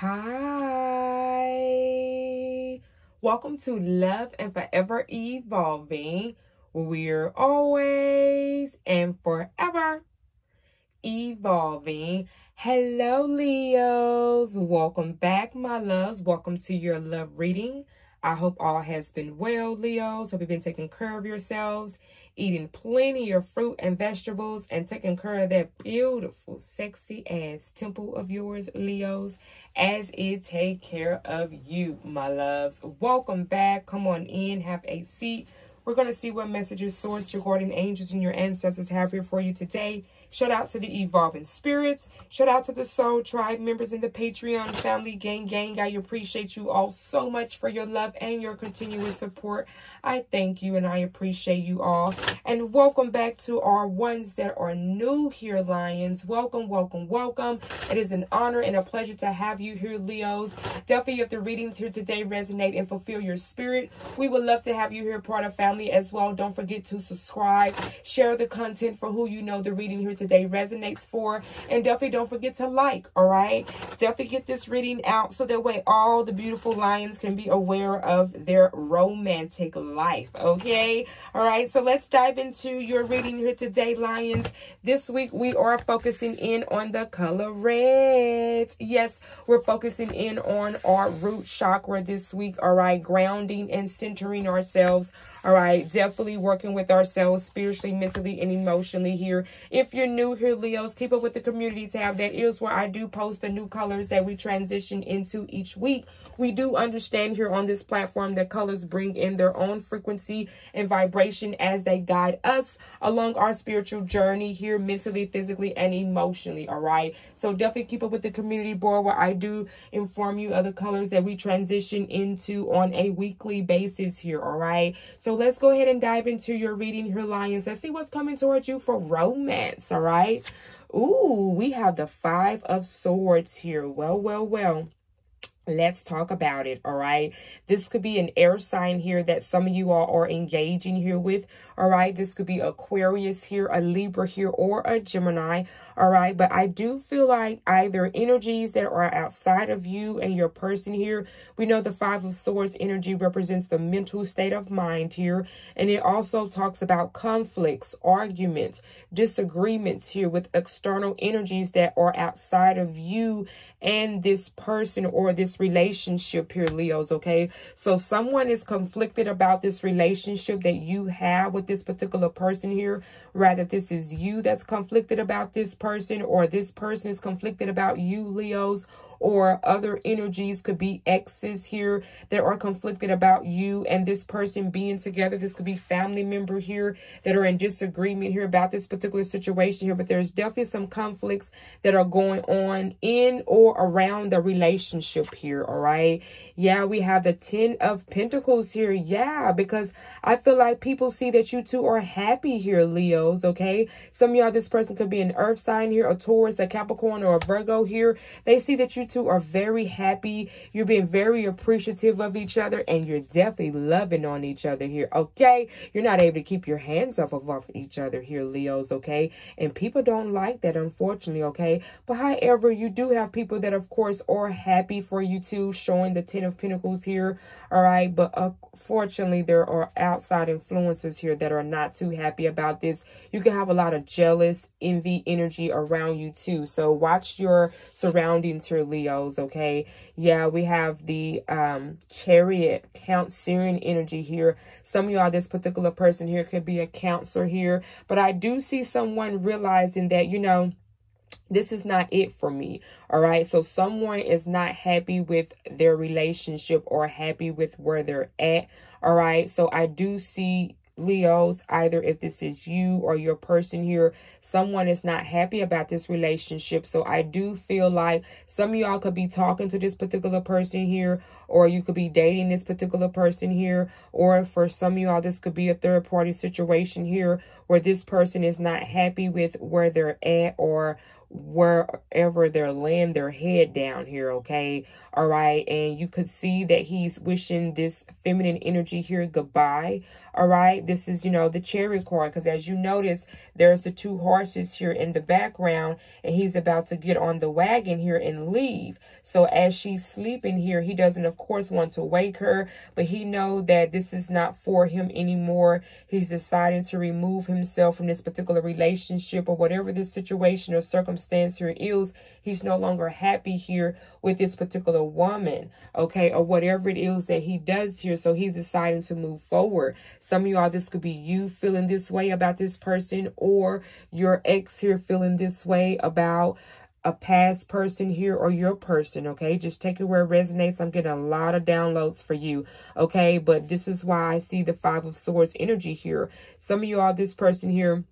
Hi. Welcome to Love and Forever Evolving. We're always and forever evolving. Hello, Leos. Welcome back, my loves. Welcome to your love reading. I hope all has been well, Leos. Hope you've been taking care of yourselves, eating plenty of fruit and vegetables, and taking care of that beautiful, sexy ass temple of yours, Leos, as it take care of you, my loves. Welcome back. Come on in, have a seat. We're going to see what messages source your guardian angels and your ancestors have here for you today. Shout out to the Evolving Spirits. Shout out to the Soul Tribe members in the Patreon family gang gang. I appreciate you all so much for your love and your continuous support. I thank you and I appreciate you all. And welcome back to our ones that are new here, Lions. Welcome, welcome, welcome. It is an honor and a pleasure to have you here, Leos. Definitely, if the readings here today resonate and fulfill your spirit, we would love to have you here, part of family as well. Don't forget to subscribe, share the content for who you know the reading here today resonates for. And definitely don't forget to like, all right? Definitely get this reading out so that way all the beautiful lions can be aware of their romantic life, okay? All right, so let's dive into your reading here today, lions. This week we are focusing in on the color red. Yes, we're focusing in on our root chakra this week, all right? Grounding and centering ourselves, all right? Definitely working with ourselves spiritually, mentally, and emotionally here. If you're new here, Leos, keep up with the community tab. That is where I do post the new colors that we transition into each week. We do understand here on this platform that colors bring in their own frequency and vibration as they guide us along our spiritual journey here, mentally, physically, and emotionally. All right. So definitely keep up with the community board where I do inform you of the colors that we transition into on a weekly basis here. All right. So let's go ahead and dive into your reading here, Lions. Let's see what's coming towards you for romance. All right. Ooh, we have the Five of Swords here. Well, well, well. Let's talk about it, all right? This could be an air sign here that some of you all are engaging here with, all right? This could be Aquarius here, a Libra here, or a Gemini, all right? But I do feel like either energies that are outside of you and your person here. We know the Five of Swords energy represents the mental state of mind here, and it also talks about conflicts, arguments, disagreements here with external energies that are outside of you and this person or this relationship here, Leos, okay? So someone is conflicted about this relationship that you have with this particular person here. Rather, this is you that's conflicted about this person or this person is conflicted about you, Leos or other energies could be exes here that are conflicted about you and this person being together. This could be family member here that are in disagreement here about this particular situation here, but there's definitely some conflicts that are going on in or around the relationship here, all right? Yeah, we have the 10 of pentacles here. Yeah, because I feel like people see that you two are happy here, Leos, okay? Some of y'all, this person could be an earth sign here, a Taurus, a Capricorn, or a Virgo here. They see that you two are very happy. You're being very appreciative of each other and you're definitely loving on each other here. Okay. You're not able to keep your hands off of off each other here, Leos. Okay. And people don't like that, unfortunately. Okay. But however, you do have people that, of course, are happy for you too, showing the Ten of Pentacles here. All right. But unfortunately, there are outside influences here that are not too happy about this. You can have a lot of jealous, envy energy around you too. So watch your surroundings here, Leos okay? Yeah, we have the um, chariot, Cancerian energy here. Some of y'all, this particular person here could be a counselor here. But I do see someone realizing that, you know, this is not it for me. All right. So someone is not happy with their relationship or happy with where they're at. All right. So I do see Leos, either if this is you or your person here, someone is not happy about this relationship. So I do feel like some of y'all could be talking to this particular person here, or you could be dating this particular person here, or for some of y'all, this could be a third party situation here where this person is not happy with where they're at or wherever they're laying their head down here, okay? All right. And you could see that he's wishing this feminine energy here goodbye. All right. This is, you know, the chariot card. Because as you notice, there's the two horses here in the background. And he's about to get on the wagon here and leave. So as she's sleeping here, he doesn't, of course, want to wake her. But he know that this is not for him anymore. He's deciding to remove himself from this particular relationship or whatever this situation or circumstance here is. He's no longer happy here with this particular woman, okay, or whatever it is that he does here. So he's deciding to move forward. Some of y'all, this could be you feeling this way about this person or your ex here feeling this way about a past person here or your person, okay? Just take it where it resonates. I'm getting a lot of downloads for you, okay? But this is why I see the Five of Swords energy here. Some of you all, this person here,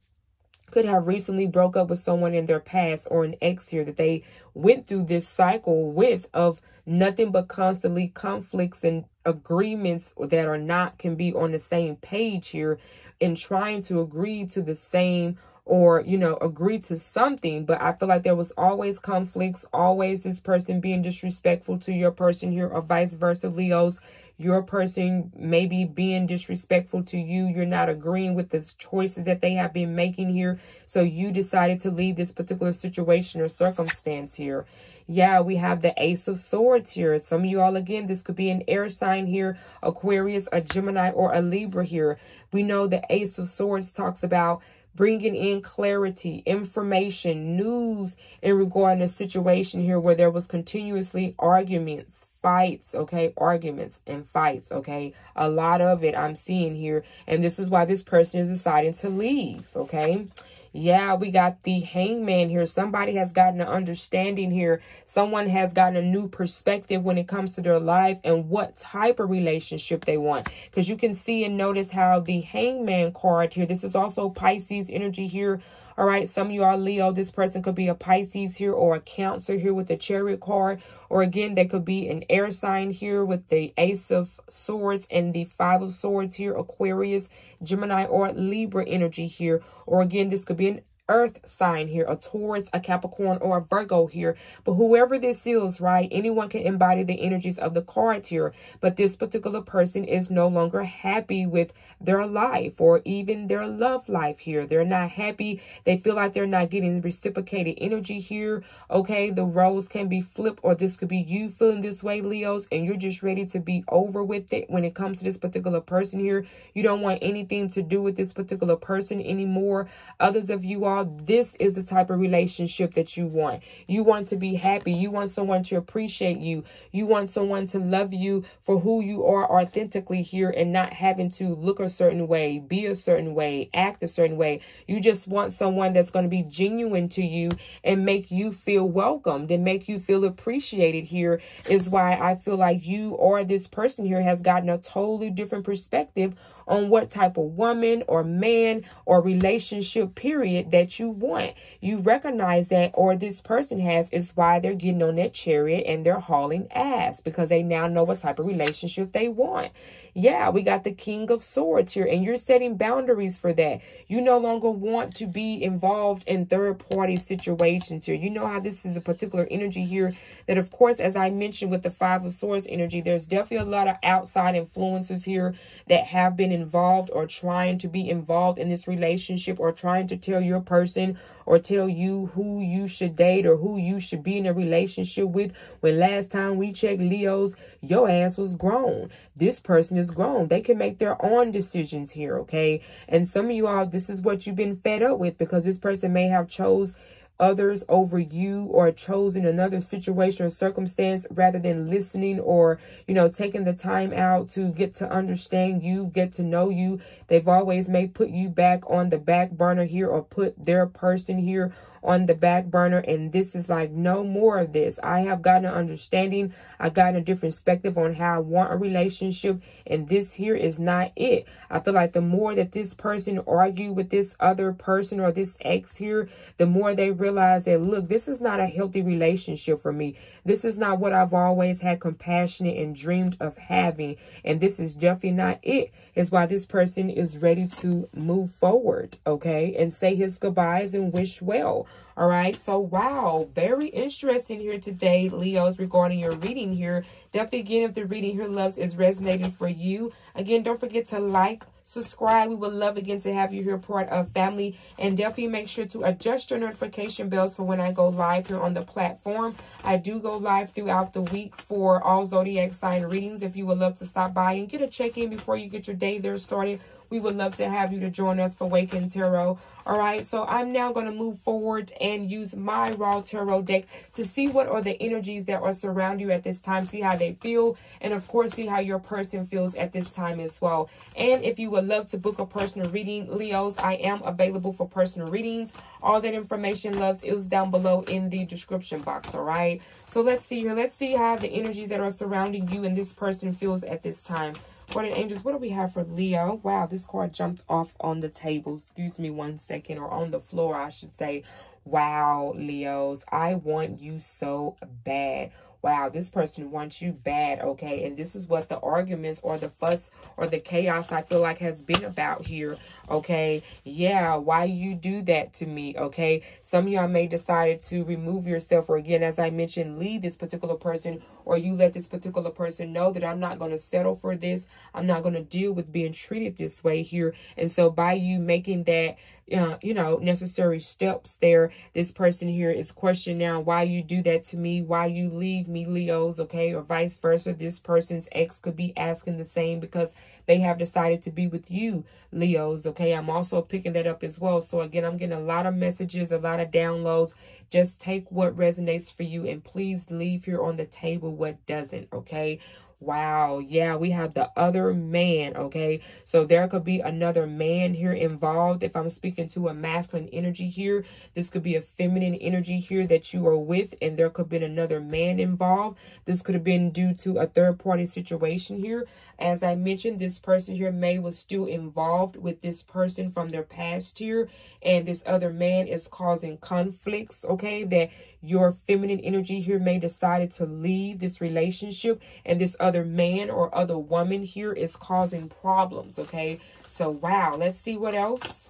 could have recently broke up with someone in their past or an ex here that they went through this cycle with of nothing but constantly conflicts and agreements that are not can be on the same page here and trying to agree to the same or you know agree to something but i feel like there was always conflicts always this person being disrespectful to your person here or vice versa leos your person maybe being disrespectful to you. You're not agreeing with the choices that they have been making here. So you decided to leave this particular situation or circumstance here. Yeah, we have the Ace of Swords here. Some of you all, again, this could be an air sign here, Aquarius, a Gemini, or a Libra here. We know the Ace of Swords talks about bringing in clarity, information, news in regarding a situation here where there was continuously arguments, fights, okay? Arguments and fights, okay? A lot of it I'm seeing here. And this is why this person is deciding to leave, okay? Yeah, we got the hangman here. Somebody has gotten an understanding here. Someone has gotten a new perspective when it comes to their life and what type of relationship they want. Because you can see and notice how the hangman card here, this is also Pisces energy here all right, some of you are Leo. This person could be a Pisces here or a Cancer here with the Chariot card. Or again, they could be an air sign here with the Ace of Swords and the Five of Swords here, Aquarius, Gemini, or Libra energy here. Or again, this could be an earth sign here, a Taurus, a Capricorn, or a Virgo here. But whoever this is, right, anyone can embody the energies of the cards here. But this particular person is no longer happy with their life or even their love life here. They're not happy. They feel like they're not getting reciprocated energy here. Okay, the roles can be flipped, or this could be you feeling this way, Leos, and you're just ready to be over with it when it comes to this particular person here. You don't want anything to do with this particular person anymore. Others of you are this is the type of relationship that you want. You want to be happy. You want someone to appreciate you. You want someone to love you for who you are authentically here and not having to look a certain way, be a certain way, act a certain way. You just want someone that's going to be genuine to you and make you feel welcomed and make you feel appreciated here is why I feel like you or this person here has gotten a totally different perspective on what type of woman or man or relationship period that you want. You recognize that or this person has is why they're getting on that chariot and they're hauling ass because they now know what type of relationship they want. Yeah, we got the king of swords here and you're setting boundaries for that. You no longer want to be involved in third party situations here. You know how this is a particular energy here that of course, as I mentioned with the five of swords energy, there's definitely a lot of outside influences here that have been involved or trying to be involved in this relationship or trying to tell your person or tell you who you should date or who you should be in a relationship with. When last time we checked Leo's, your ass was grown. This person is grown. They can make their own decisions here, okay? And some of you all, this is what you've been fed up with because this person may have chose others over you or chosen another situation or circumstance rather than listening or, you know, taking the time out to get to understand you, get to know you. They've always may put you back on the back burner here or put their person here on the back burner. And this is like no more of this. I have gotten an understanding. I got a different perspective on how I want a relationship. And this here is not it. I feel like the more that this person argue with this other person or this ex here, the more they realize that, look, this is not a healthy relationship for me. This is not what I've always had compassionate and dreamed of having. And this is definitely not it. Is why this person is ready to move forward, okay, and say his goodbyes and wish well. All right. So, wow, very interesting here today, Leos, regarding your reading here. Definitely, again, if the reading here, loves, is resonating for you. Again, don't forget to like, subscribe. We would love, again, to have you here part of family. And definitely make sure to adjust your notification bells for when I go live here on the platform. I do go live throughout the week for all zodiac sign readings. If you would love to stop by and get a check-in before you get your day there started, we would love to have you to join us for Waking Tarot. All right, so I'm now going to move forward and use my Raw Tarot deck to see what are the energies that are surround you at this time, see how they feel, and of course, see how your person feels at this time as well. And if you would love to book a personal reading, Leos, I am available for personal readings. All that information, loves, is down below in the description box, all right? So let's see here. Let's see how the energies that are surrounding you and this person feels at this time. Guardian Angels, what do we have for Leo? Wow, this card jumped off on the table. Excuse me one second, or on the floor, I should say. Wow, Leos, I want you so bad wow, this person wants you bad, okay? And this is what the arguments or the fuss or the chaos I feel like has been about here, okay? Yeah, why you do that to me, okay? Some of y'all may decide to remove yourself or again, as I mentioned, leave this particular person or you let this particular person know that I'm not going to settle for this. I'm not going to deal with being treated this way here. And so by you making that uh, you know, necessary steps there. This person here is questioning now why you do that to me, why you leave me, Leos, okay, or vice versa. This person's ex could be asking the same because they have decided to be with you, Leos, okay. I'm also picking that up as well. So again, I'm getting a lot of messages, a lot of downloads. Just take what resonates for you and please leave here on the table what doesn't, okay. Wow. Yeah, we have the other man. Okay. So there could be another man here involved. If I'm speaking to a masculine energy here, this could be a feminine energy here that you are with, and there could been another man involved. This could have been due to a third party situation here. As I mentioned, this person here may was still involved with this person from their past here, and this other man is causing conflicts. Okay. That your feminine energy here may decided to leave this relationship and this other man or other woman here is causing problems okay so wow let's see what else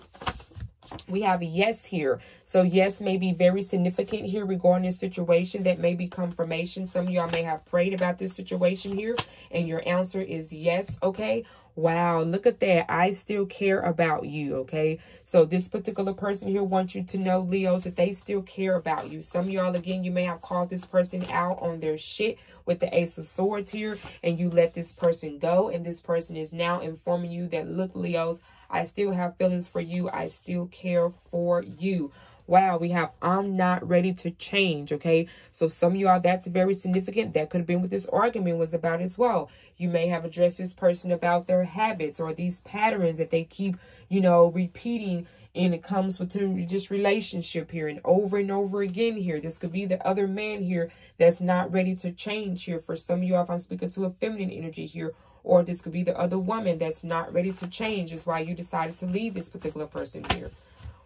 we have a yes here. So yes may be very significant here regarding this situation. That may be confirmation. Some of y'all may have prayed about this situation here. And your answer is yes. Okay. Wow, look at that. I still care about you, okay? So this particular person here wants you to know, Leos, that they still care about you. Some y'all, again, you may have called this person out on their shit with the Ace of Swords here, and you let this person go, and this person is now informing you that, look, Leos, I still have feelings for you. I still care for you wow, we have I'm not ready to change, okay? So some of y'all, that's very significant. That could have been what this argument was about as well. You may have addressed this person about their habits or these patterns that they keep, you know, repeating and it comes with this relationship here and over and over again here. This could be the other man here that's not ready to change here. For some of you, if I'm speaking to a feminine energy here, or this could be the other woman that's not ready to change is why you decided to leave this particular person here.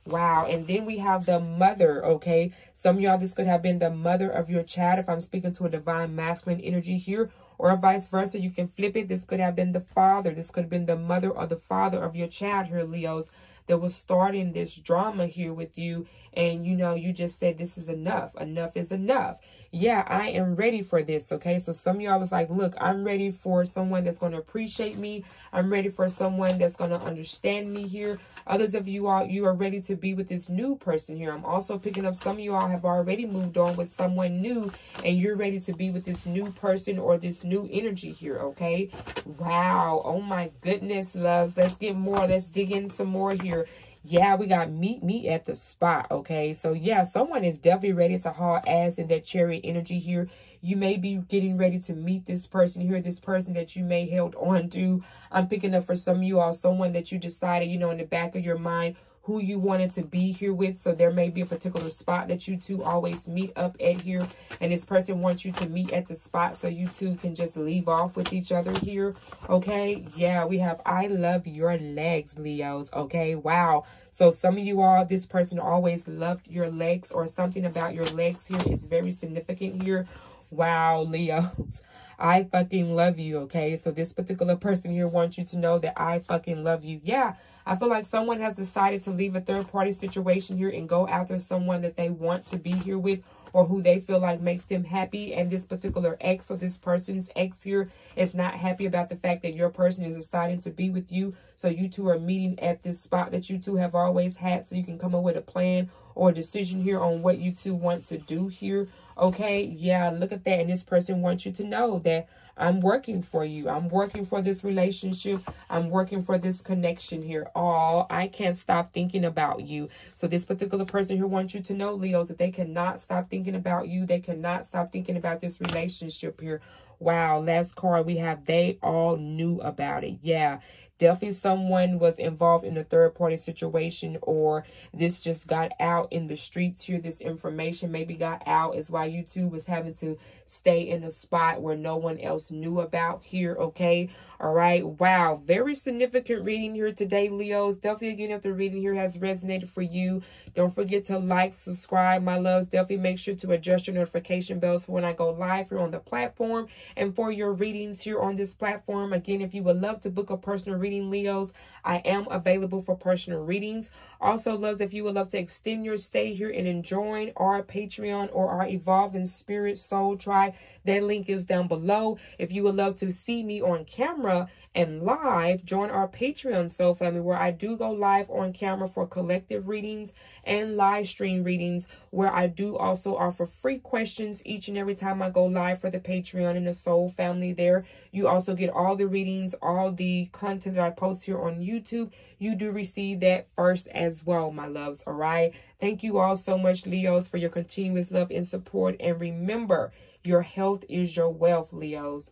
Wow. And then we have the mother, okay? Some of y'all, this could have been the mother of your child if I'm speaking to a divine masculine energy here, or vice versa. You can flip it. This could have been the father. This could have been the mother or the father of your child here, Leos, that was starting this drama here with you. And, you know, you just said, this is enough. Enough is enough yeah, I am ready for this. Okay. So some of y'all was like, look, I'm ready for someone that's going to appreciate me. I'm ready for someone that's going to understand me here. Others of you all you are ready to be with this new person here. I'm also picking up some of you all have already moved on with someone new and you're ready to be with this new person or this new energy here. Okay. Wow. Oh my goodness, loves. Let's get more. Let's dig in some more here yeah, we got meet me at the spot. Okay. So yeah, someone is definitely ready to haul ass in that chariot energy here. You may be getting ready to meet this person here, this person that you may held on to. I'm picking up for some of you all, someone that you decided, you know, in the back of your mind who you wanted to be here with. So there may be a particular spot that you two always meet up at here. And this person wants you to meet at the spot so you two can just leave off with each other here. Okay. Yeah, we have I love your legs, Leos. Okay. Wow. So some of you all, this person always loved your legs or something about your legs here is very significant here Wow, Leos. I fucking love you, okay? So this particular person here wants you to know that I fucking love you. Yeah, I feel like someone has decided to leave a third party situation here and go after someone that they want to be here with or who they feel like makes them happy. And this particular ex or this person's ex here is not happy about the fact that your person is deciding to be with you. So you two are meeting at this spot that you two have always had so you can come up with a plan or a decision here on what you two want to do here. Okay, yeah, look at that. And this person wants you to know that I'm working for you. I'm working for this relationship. I'm working for this connection here. All I can't stop thinking about you. So this particular person here wants you to know, Leos, that they cannot stop thinking about you. They cannot stop thinking about this relationship here. Wow, last card we have, they all knew about it. Yeah, definitely someone was involved in a third party situation or this just got out in the streets here. This information maybe got out. Is why you two was having to stay in a spot where no one else knew about here okay? All right. Wow. Very significant reading here today leos definitely again if the reading here has resonated for you. Don't forget to like subscribe my loves. Definitely make sure to adjust your notification bells for when i go live here on the platform and for your readings here on this platform. Again if you would love to book a personal reading Leos. I am available for personal readings. Also, loves, if you would love to extend your stay here and enjoy our Patreon or our Evolving Spirit Soul Tribe, that link is down below. If you would love to see me on camera and live, join our Patreon Soul Family where I do go live on camera for collective readings and live stream readings where I do also offer free questions each and every time I go live for the Patreon and the Soul Family there. You also get all the readings, all the content that I post here on YouTube. You do receive that first as well, my loves, all right? Thank you all so much, Leos, for your continuous love and support. And remember, your health is your wealth, Leos.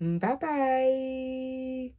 Mm, bye-bye.